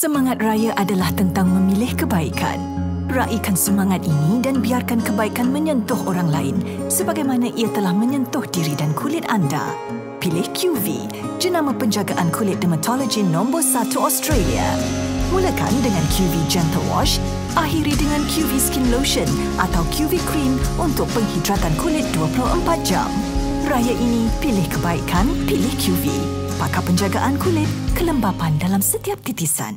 Semangat raya adalah tentang memilih kebaikan. Raikan semangat ini dan biarkan kebaikan menyentuh orang lain sebagaimana ia telah menyentuh diri dan kulit anda. Pilih QV, jenama penjagaan kulit dermatologi nombor 1 Australia. Mulakan dengan QV Gentle Wash, akhiri dengan QV Skin Lotion atau QV Cream untuk penghidratan kulit 24 jam. Raya ini, pilih kebaikan, pilih QV. Pakar penjagaan kulit, kelembapan dalam setiap titisan.